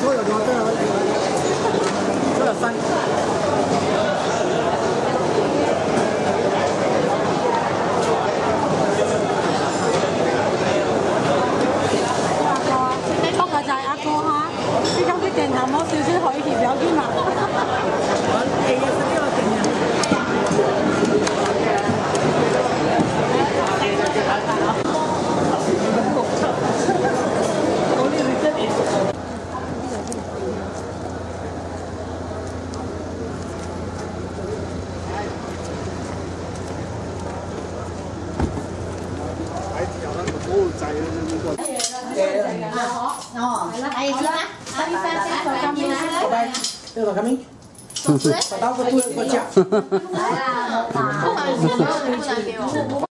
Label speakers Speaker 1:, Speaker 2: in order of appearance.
Speaker 1: 都有，都有，都有三。阿哥，
Speaker 2: 不阿
Speaker 1: 哥哈，你今啲你进来，我是不是可以提嘛？
Speaker 2: 给了。哦，还有其他？阿玉三先手上面来，